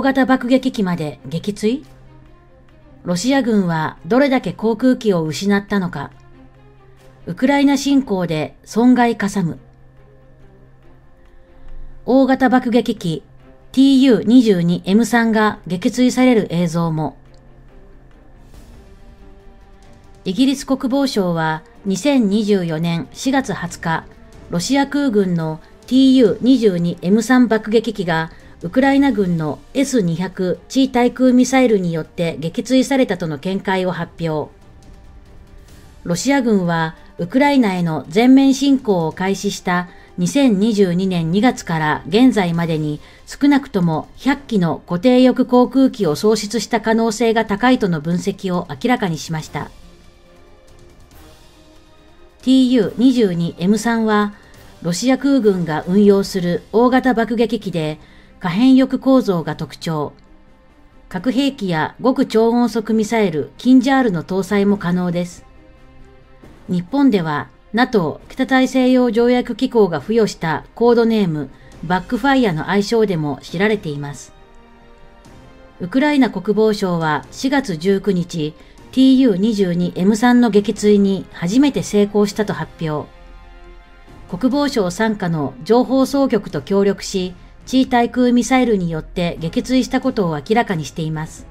大型爆撃機まで撃墜？ロシア軍はどれだけ航空機を失ったのか。ウクライナ侵攻で損害かさむ。大型爆撃機 TU-22M3 が撃墜される映像も。イギリス国防省は2024年4月20日、ロシア空軍の TU-22M3 爆撃機がウクライナ軍の S200 地対空ミサイルによって撃墜されたとの見解を発表。ロシア軍はウクライナへの全面侵攻を開始した2022年2月から現在までに少なくとも100機の固定翼航空機を喪失した可能性が高いとの分析を明らかにしました。TU-22M3 は、ロシア空軍が運用する大型爆撃機で、可変翼構造が特徴。核兵器や極超音速ミサイル、キンジャールの搭載も可能です。日本では、NATO 北大西洋条約機構が付与したコードネーム、バックファイアの愛称でも知られています。ウクライナ国防省は4月19日、TU-22M3 の撃墜に初めて成功したと発表。国防省傘下の情報総局と協力し、地対空ミサイルによって撃墜したことを明らかにしています。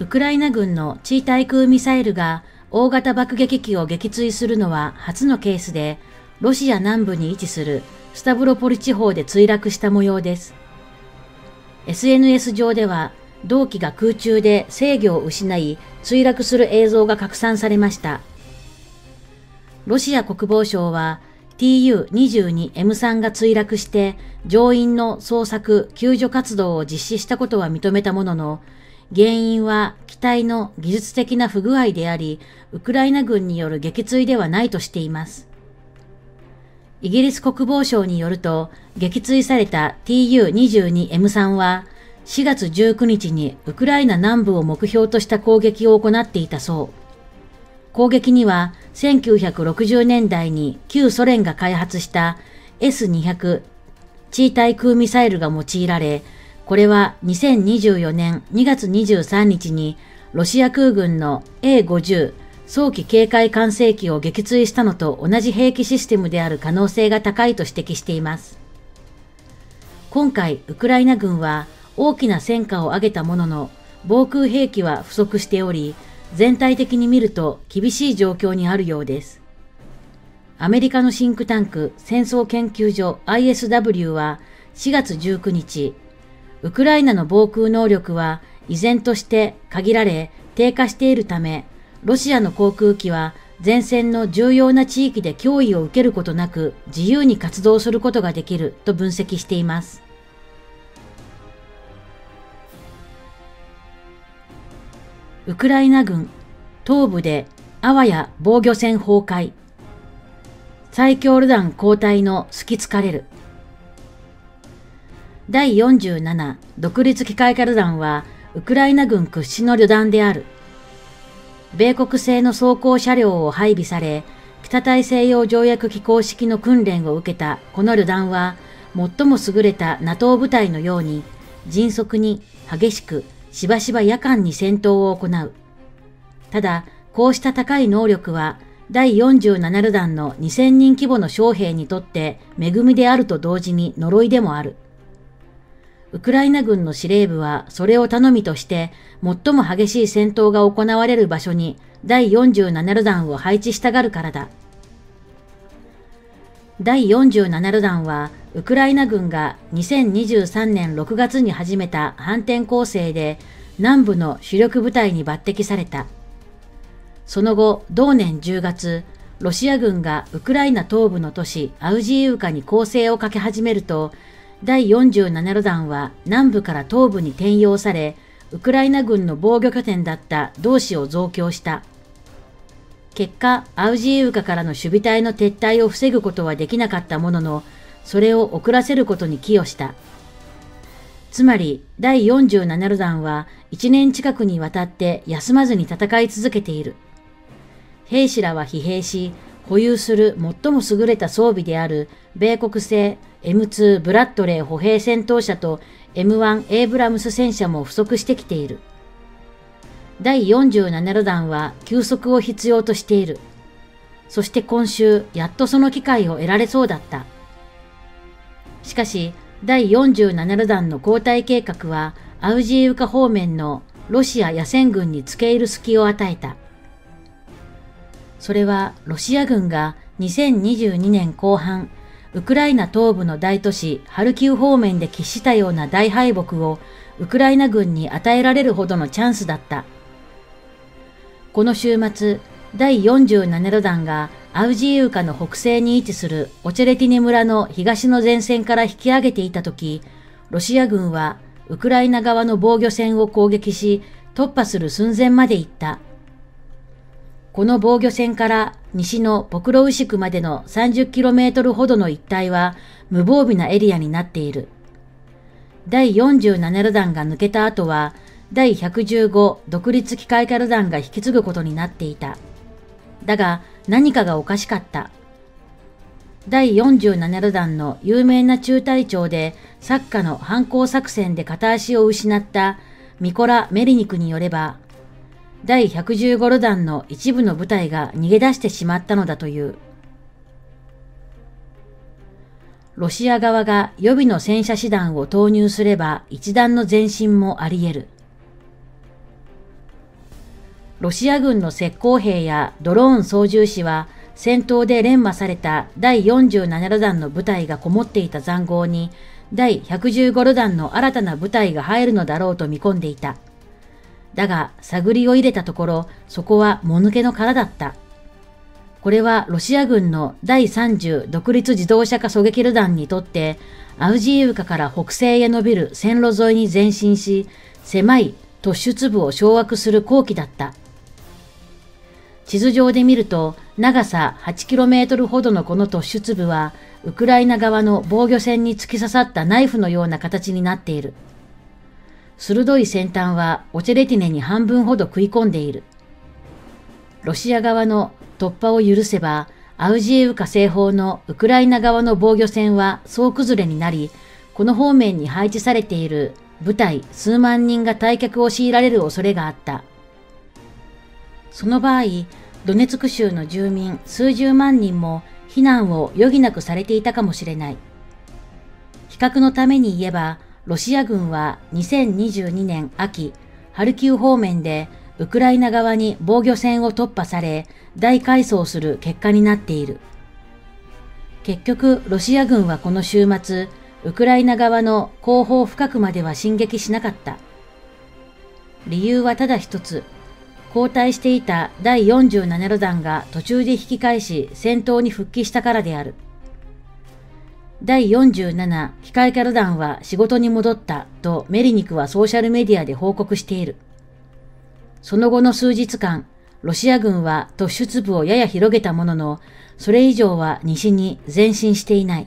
ウクライナ軍の地対空ミサイルが大型爆撃機を撃墜するのは初のケースで、ロシア南部に位置するスタブロポリ地方で墜落した模様です。SNS 上では同機が空中で制御を失い墜落する映像が拡散されました。ロシア国防省は TU-22M3 が墜落して乗員の捜索、救助活動を実施したことは認めたものの、原因は機体の技術的な不具合であり、ウクライナ軍による撃墜ではないとしています。イギリス国防省によると、撃墜された TU-22M3 は、4月19日にウクライナ南部を目標とした攻撃を行っていたそう。攻撃には1960年代に旧ソ連が開発した S200 地対空ミサイルが用いられ、これは2024年2月23日にロシア空軍の A50 早期警戒管制機を撃墜したのと同じ兵器システムである可能性が高いと指摘しています。今回、ウクライナ軍は大きな戦果を上げたものの、防空兵器は不足しており、全体的に見ると厳しい状況にあるようです。アメリカのシンクタンク戦争研究所 ISW は4月19日、ウクライナの防空能力は依然として限られ低下しているため、ロシアの航空機は前線の重要な地域で脅威を受けることなく自由に活動することができると分析しています。ウクライナ軍東部であわや防御線崩壊。最強旅団交代の好き疲れる。第47独立機械化旅団はウクライナ軍屈指の旅団である。米国製の装甲車両を配備され、北大西洋条約機構式の訓練を受けたこの旅団は、最も優れた NATO 部隊のように、迅速に激しくしばしば夜間に戦闘を行う。ただ、こうした高い能力は、第47旅団の2000人規模の将兵にとって恵みであると同時に呪いでもある。ウクライナ軍の司令部はそれを頼みとして最も激しい戦闘が行われる場所に第47旅団を配置したがるからだ。第47旅団はウクライナ軍が2023年6月に始めた反転攻勢で南部の主力部隊に抜擢された。その後、同年10月、ロシア軍がウクライナ東部の都市アウジーウカに攻勢をかけ始めると、第47旅団は南部から東部に転用され、ウクライナ軍の防御拠点だった同市を増強した。結果、アウジーウカからの守備隊の撤退を防ぐことはできなかったものの、それを遅らせることに寄与した。つまり、第47旅団は1年近くにわたって休まずに戦い続けている。兵士らは疲弊し、保有する最も優れた装備である米国製 M2 ブラッドレー歩兵戦闘車と M1 エイブラムス戦車も不足してきている。第47旅団は休息を必要としている。そして今週、やっとその機会を得られそうだった。しかし、第47旅団の交代計画は、アウジーウカ方面のロシア野戦軍に付け入る隙を与えた。それは、ロシア軍が2022年後半、ウクライナ東部の大都市ハルキウ方面で喫したような大敗北をウクライナ軍に与えられるほどのチャンスだった。この週末、第47旅団がアウジーウカの北西に位置するオチェレティネ村の東の前線から引き上げていたとき、ロシア軍はウクライナ側の防御線を攻撃し、突破する寸前まで行った。この防御線から西のポクロウシクまでの 30km ほどの一帯は無防備なエリアになっている。第47旅団が抜けた後は、第115独立機械化旅団が引き継ぐことになっていた。だが何かがおかしかった。第47旅団の有名な中隊長で作家の反抗作戦で片足を失ったミコラ・メリニクによれば、第115旅団の一部の部隊が逃げ出してしまったのだという。ロシア側が予備の戦車師団を投入すれば一段の前進もあり得る。ロシア軍の石膏兵やドローン操縦士は戦闘で連磨された第47旅団の部隊がこもっていた塹壕に第115旅団の新たな部隊が入るのだろうと見込んでいた。だが、探りを入れたところ、そこはもぬけの殻だった。これはロシア軍の第30独立自動車化狙撃旅団にとって、アウジーウカから北西へ伸びる線路沿いに前進し、狭い突出部を掌握する後期だった。地図上で見ると、長さ 8km ほどのこの突出部は、ウクライナ側の防御線に突き刺さったナイフのような形になっている。鋭い先端はオチェレティネに半分ほど食い込んでいる。ロシア側の突破を許せば、アウジエウカ西方のウクライナ側の防御線は総崩れになり、この方面に配置されている部隊数万人が退却を強いられる恐れがあった。その場合、ドネツク州の住民数十万人も避難を余儀なくされていたかもしれない。比較のために言えば、ロシア軍は2022年秋、ハルキウ方面でウクライナ側に防御線を突破され、大改装する結果になっている。結局、ロシア軍はこの週末、ウクライナ側の後方深くまでは進撃しなかった。理由はただ一つ、交代していた第47旅団が途中で引き返し戦闘に復帰したからである。第47機械キャラ団は仕事に戻ったとメリニクはソーシャルメディアで報告している。その後の数日間、ロシア軍は突出部をやや広げたものの、それ以上は西に前進していない。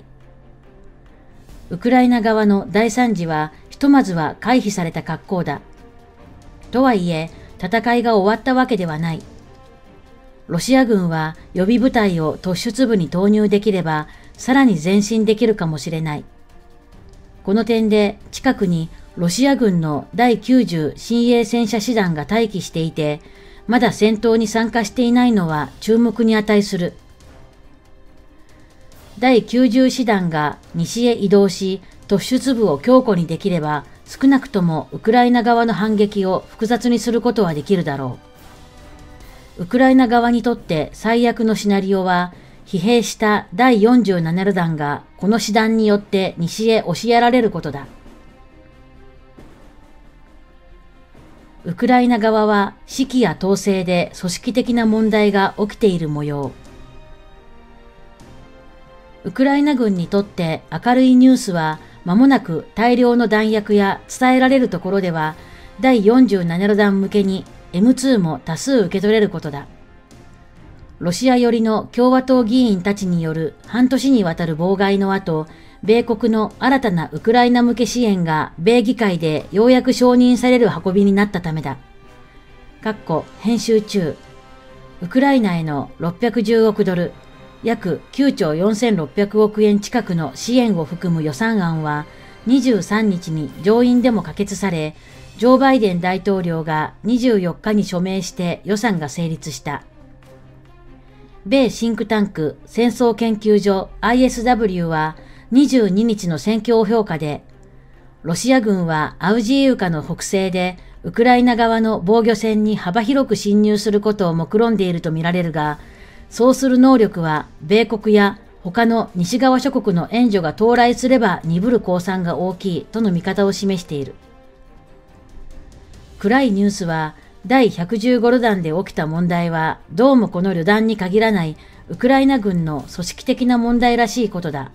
ウクライナ側の大惨事はひとまずは回避された格好だ。とはいえ、戦いが終わったわけではない。ロシア軍は予備部隊を突出部に投入できれば、さらに前進できるかもしれない。この点で近くにロシア軍の第90新鋭戦車師団が待機していて、まだ戦闘に参加していないのは注目に値する。第90師団が西へ移動し、突出部を強固にできれば、少なくともウクライナ側の反撃を複雑にすることはできるだろう。ウクライナ側にとって最悪のシナリオは、疲弊した第47旅団がこの師団によって西へ押しやられることだ。ウクライナ側は指揮や統制で組織的な問題が起きている模様。ウクライナ軍にとって明るいニュースは間もなく大量の弾薬や伝えられるところでは第47旅団向けに M2 も多数受け取れることだ。ロシア寄りの共和党議員たちによる半年にわたる妨害の後、米国の新たなウクライナ向け支援が米議会でようやく承認される運びになったためだ。かっこ編集中。ウクライナへの610億ドル、約9兆4600億円近くの支援を含む予算案は、23日に上院でも可決され、ジョー・バイデン大統領が24日に署名して予算が成立した。米シンクタンク戦争研究所 ISW は22日の戦況評価で、ロシア軍はアウジーウカの北西でウクライナ側の防御線に幅広く侵入することを目論んでいるとみられるが、そうする能力は米国や他の西側諸国の援助が到来すれば鈍る降参が大きいとの見方を示している。暗いニュースは第115旅団で起きた問題はどうもこの旅団に限らないウクライナ軍の組織的な問題らしいことだ。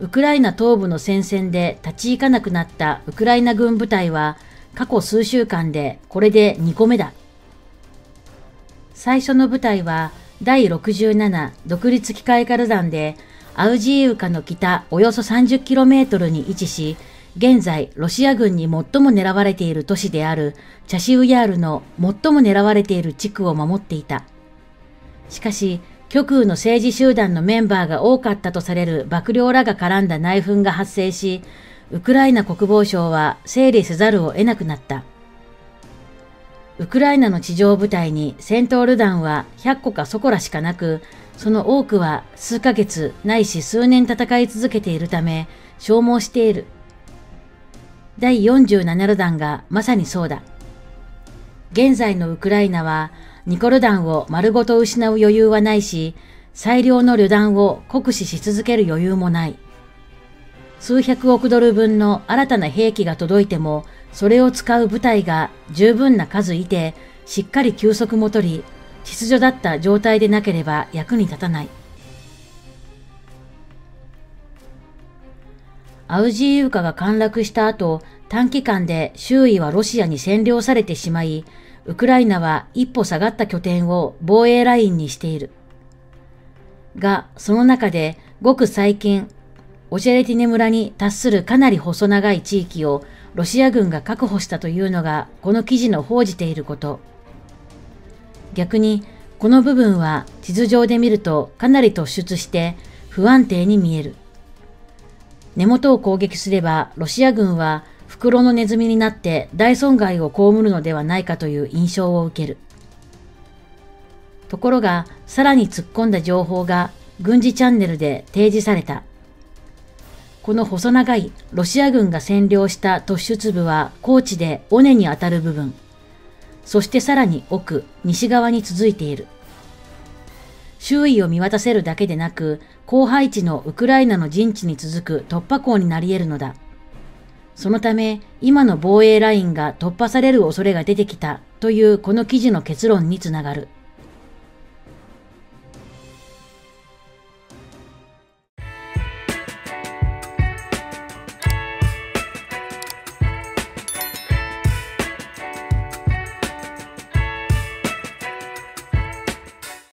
ウクライナ東部の戦線で立ち行かなくなったウクライナ軍部隊は過去数週間でこれで2個目だ。最初の部隊は第67独立機械化旅団でアウジーウカの北およそ 30km に位置し、現在ロシア軍に最も狙われている都市であるチャシウヤールの最も狙われている地区を守っていた。しかし、極右の政治集団のメンバーが多かったとされる幕僚らが絡んだ内紛が発生し、ウクライナ国防省は整理せざるを得なくなった。ウクライナの地上部隊に戦闘旅団は100個かそこらしかなく、その多くは数ヶ月ないし数年戦い続けているため消耗している。第47旅団がまさにそうだ。現在のウクライナはニコル団を丸ごと失う余裕はないし、最良の旅団を酷使し続ける余裕もない。数百億ドル分の新たな兵器が届いても、それを使う部隊が十分な数いて、しっかり休息も取り、秩序だった状態でなければ役に立たない。アウジーユーカが陥落した後、短期間で周囲はロシアに占領されてしまい、ウクライナは一歩下がった拠点を防衛ラインにしている。が、その中でごく最近、オシェレティネ村に達するかなり細長い地域をロシア軍が確保したというのがこの記事の報じていること。逆に、この部分は地図上で見るとかなり突出して不安定に見える。根元を攻撃すれば、ロシア軍は袋のネズミになって大損害を被るのではないかという印象を受ける。ところが、さらに突っ込んだ情報が軍事チャンネルで提示された。この細長いロシア軍が占領した突出部は高地で尾根に当たる部分、そしてさらに奥、西側に続いている。周囲を見渡せるだけでなく、広配地のウクライナの陣地に続く突破口になり得るのだ。そのため、今の防衛ラインが突破される恐れが出てきたというこの記事の結論につながる。